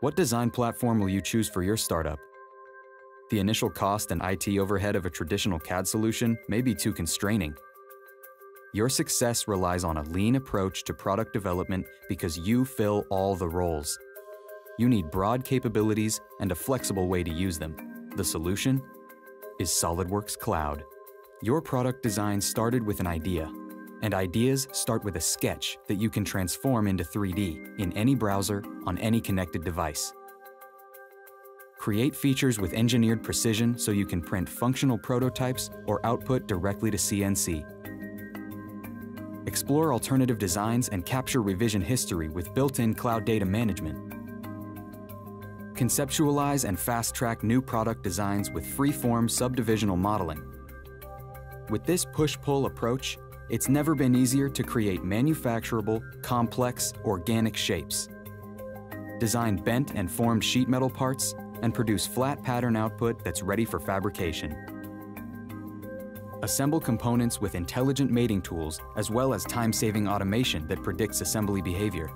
What design platform will you choose for your startup? The initial cost and IT overhead of a traditional CAD solution may be too constraining. Your success relies on a lean approach to product development because you fill all the roles. You need broad capabilities and a flexible way to use them. The solution is SOLIDWORKS Cloud. Your product design started with an idea, and ideas start with a sketch that you can transform into 3D in any browser on any connected device. Create features with engineered precision so you can print functional prototypes or output directly to CNC. Explore alternative designs and capture revision history with built-in cloud data management. Conceptualize and fast-track new product designs with free-form subdivisional modeling. With this push-pull approach, it's never been easier to create manufacturable, complex, organic shapes. Design bent and formed sheet metal parts and produce flat pattern output that's ready for fabrication. Assemble components with intelligent mating tools as well as time-saving automation that predicts assembly behavior.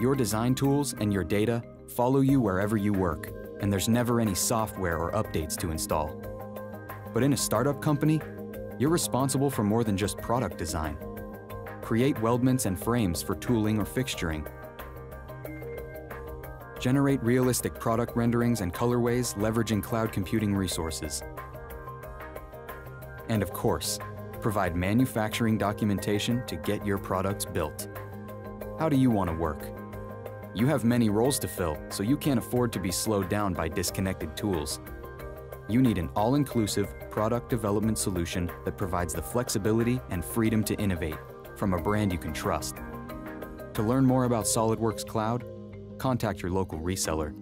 Your design tools and your data follow you wherever you work, and there's never any software or updates to install. But in a startup company, you're responsible for more than just product design. Create weldments and frames for tooling or fixturing. Generate realistic product renderings and colorways leveraging cloud computing resources. And of course, provide manufacturing documentation to get your products built. How do you want to work? You have many roles to fill, so you can't afford to be slowed down by disconnected tools. You need an all-inclusive product development solution that provides the flexibility and freedom to innovate from a brand you can trust. To learn more about SOLIDWORKS Cloud, contact your local reseller